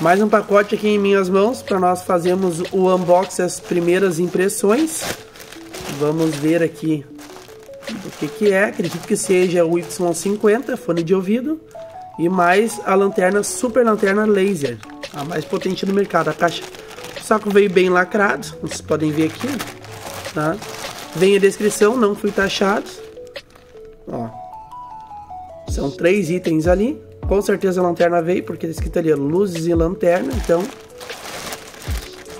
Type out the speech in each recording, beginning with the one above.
Mais um pacote aqui em minhas mãos para nós fazermos o unboxing, as primeiras impressões. Vamos ver aqui o que que é. Acredito que seja o Y50, fone de ouvido. E mais a lanterna, super lanterna laser. A mais potente do mercado. A caixa, o saco veio bem lacrado. Vocês podem ver aqui, tá? Vem a descrição, não fui taxado. Ó. São três itens ali. Com certeza a lanterna veio, porque está escrito ali luzes e lanterna. Então,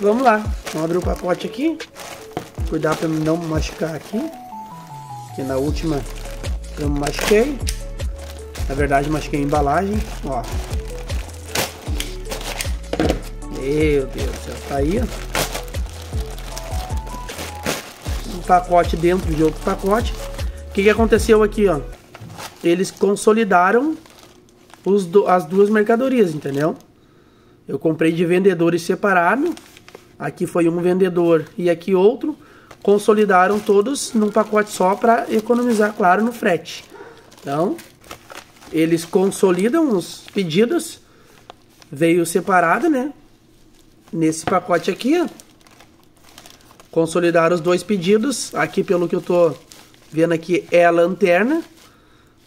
vamos lá. Vamos abrir o pacote aqui. Cuidar para não machucar aqui. Que na última eu machuquei. Na verdade, machuquei a embalagem. Ó. Meu Deus do céu. Tá aí, ó. Um pacote dentro de outro pacote. O que, que aconteceu aqui, ó? Eles consolidaram do, as duas mercadorias, entendeu? Eu comprei de vendedores separados. Aqui foi um vendedor e aqui outro. Consolidaram todos num pacote só para economizar, claro, no frete. Então, eles consolidam os pedidos. Veio separado, né? Nesse pacote aqui, ó. Consolidaram os dois pedidos. Aqui, pelo que eu tô vendo aqui, é a lanterna.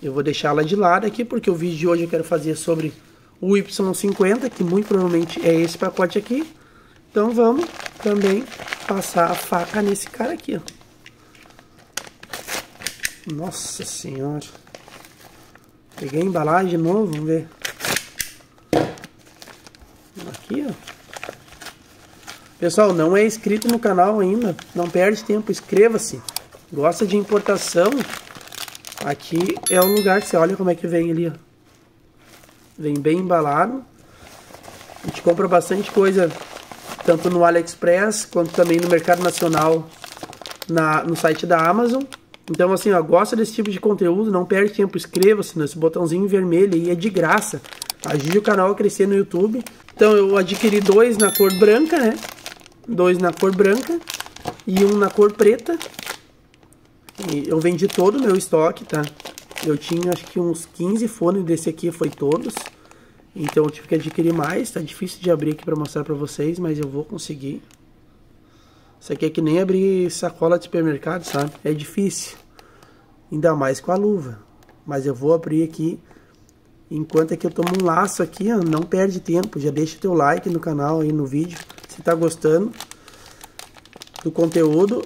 Eu vou deixar ela de lado aqui, porque o vídeo de hoje eu quero fazer sobre o Y50, que muito provavelmente é esse pacote aqui. Então vamos também passar a faca nesse cara aqui, ó. Nossa senhora. Peguei a embalagem de novo, vamos ver. Aqui, ó. Pessoal, não é inscrito no canal ainda, não perde tempo, inscreva-se. Gosta de importação? Aqui é o lugar que você olha como é que vem ali, ó. Vem bem embalado. A gente compra bastante coisa, tanto no AliExpress, quanto também no mercado nacional, na, no site da Amazon. Então, assim, ó, gosta desse tipo de conteúdo, não perde tempo, inscreva-se nesse botãozinho vermelho aí, é de graça. Ajude o canal a crescer no YouTube. Então, eu adquiri dois na cor branca, né? Dois na cor branca e um na cor preta. Eu vendi todo o meu estoque, tá? Eu tinha acho que uns 15 fones desse aqui, foi todos. Então eu tive que adquirir mais, tá difícil de abrir aqui pra mostrar pra vocês, mas eu vou conseguir. Isso aqui é que nem abrir sacola de supermercado, sabe? É difícil. Ainda mais com a luva. Mas eu vou abrir aqui. Enquanto é que eu tomo um laço aqui, ó, não perde tempo. Já deixa o teu like no canal aí no vídeo. Se tá gostando do conteúdo.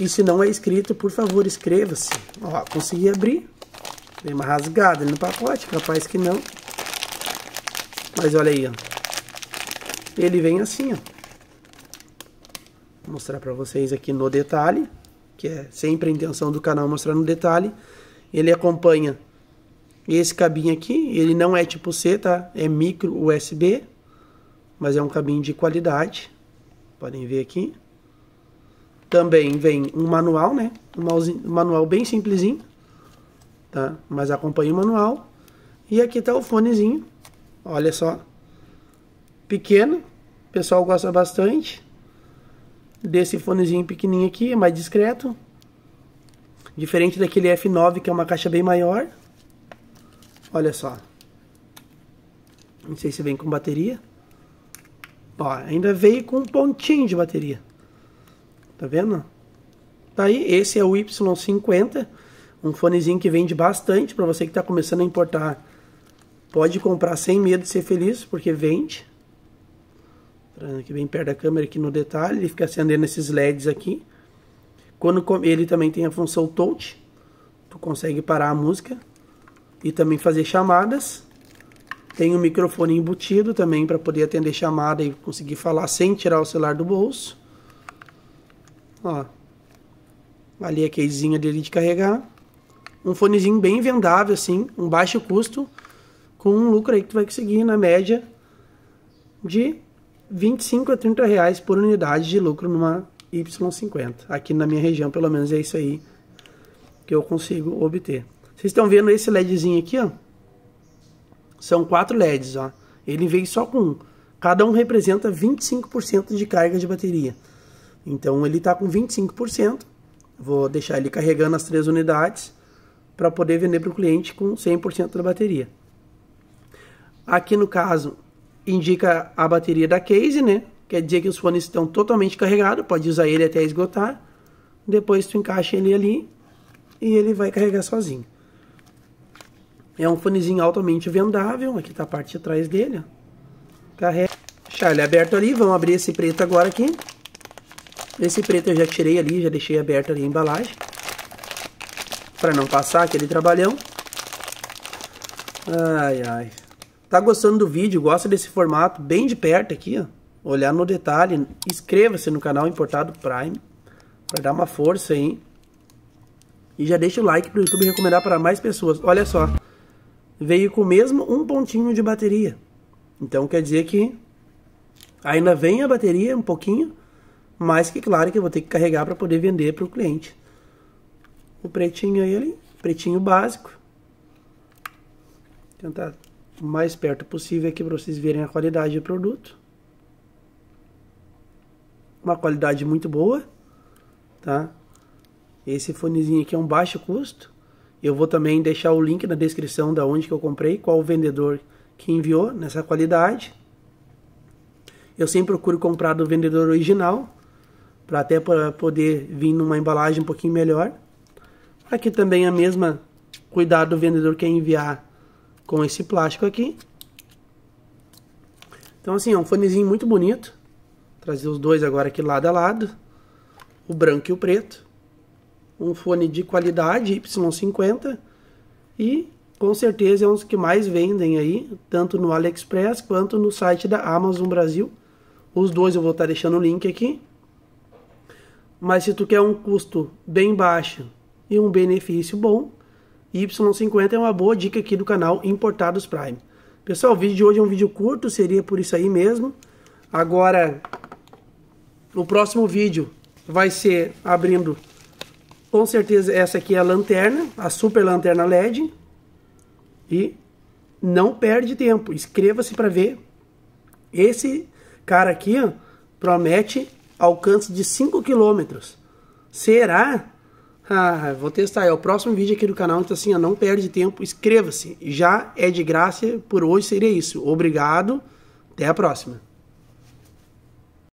E se não é inscrito, por favor, inscreva-se. Ó, consegui abrir. Tem uma rasgada no pacote, capaz que não. Mas olha aí, ó. Ele vem assim, ó. Vou mostrar pra vocês aqui no detalhe, que é sempre a intenção do canal mostrar no detalhe. Ele acompanha esse cabinho aqui, ele não é tipo C, tá? É micro USB, mas é um cabinho de qualidade. Podem ver aqui. Também vem um manual, né? Um manual bem simplesinho, tá? Mas acompanha o manual. E aqui tá o fonezinho. Olha só. Pequeno. O pessoal gosta bastante. Desse fonezinho pequenininho aqui, é mais discreto. Diferente daquele F9, que é uma caixa bem maior. Olha só. Não sei se vem com bateria. Ó, ainda veio com um pontinho de bateria. Tá vendo? Tá aí, esse é o Y50, um fonezinho que vende bastante para você que está começando a importar. Pode comprar sem medo de ser feliz, porque vende. Aqui bem perto da câmera, aqui no detalhe, ele fica acendendo esses LEDs aqui. Quando ele também tem a função touch, tu consegue parar a música e também fazer chamadas. Tem um microfone embutido também para poder atender chamada e conseguir falar sem tirar o celular do bolso. Ó. Ali a casezinha dele de carregar. Um fonezinho bem vendável, assim, um baixo custo, com um lucro aí que tu vai conseguir na média de 25 a 30 reais por unidade de lucro numa Y50. Aqui na minha região, pelo menos, é isso aí que eu consigo obter. Vocês estão vendo esse LEDzinho aqui, ó? São quatro LEDs, ó. Ele veio só com um. Cada um representa 25% de carga de bateria. Então ele está com 25%. Vou deixar ele carregando as três unidades para poder vender para o cliente com 100% da bateria. Aqui no caso, indica a bateria da case, né? Quer dizer que os fones estão totalmente carregados, pode usar ele até esgotar. Depois tu encaixa ele ali e ele vai carregar sozinho. É um fonezinho altamente vendável, aqui tá a parte de trás dele, ó. Carrega. Deixar ele aberto ali, vamos abrir esse preto agora aqui. Esse preto eu já tirei ali, já deixei aberto ali a embalagem. Para não passar aquele trabalhão. Ai, ai. Tá gostando do vídeo, gosta desse formato bem de perto aqui, ó. Olhar no detalhe. Inscreva-se no canal Importado Prime. Para dar uma força aí. E já deixa o like pro YouTube recomendar para mais pessoas. Olha só. Veio com mesmo um pontinho de bateria. Então quer dizer que ainda vem a bateria um pouquinho. Mas que claro que eu vou ter que carregar para poder vender para o cliente. O pretinho aí, ali, pretinho básico. Tentar o mais perto possível aqui para vocês verem a qualidade do produto. Uma qualidade muito boa, tá? Esse fonezinho aqui é um baixo custo. Eu vou também deixar o link na descrição da onde que eu comprei, qual o vendedor que enviou nessa qualidade. Eu sempre procuro comprar do vendedor original, para até para poder vir numa embalagem um pouquinho melhor. Aqui também a mesma cuidado do vendedor quer enviar com esse plástico aqui. Então assim, é um fonezinho muito bonito. Vou trazer os dois agora aqui lado a lado. O branco e o preto. Um fone de qualidade Y50 e com certeza é um dos que mais vendem aí, tanto no AliExpress quanto no site da Amazon Brasil. Os dois eu vou estar deixando o link aqui. Mas se tu quer um custo bem baixo e um benefício bom. Y50 é uma boa dica aqui do canal Importados Prime. Pessoal, o vídeo de hoje é um vídeo curto, seria por isso aí mesmo. Agora, o próximo vídeo vai ser abrindo, com certeza, essa aqui é a lanterna, a super lanterna LED. E não perde tempo, inscreva-se para ver. Esse cara aqui ó, promete alcance de 5 km. Será? Ah, vou testar. É o próximo vídeo aqui do canal. Então, assim, ó, não perde tempo. Inscreva-se. Já é de graça. Por hoje seria isso. Obrigado. Até a próxima.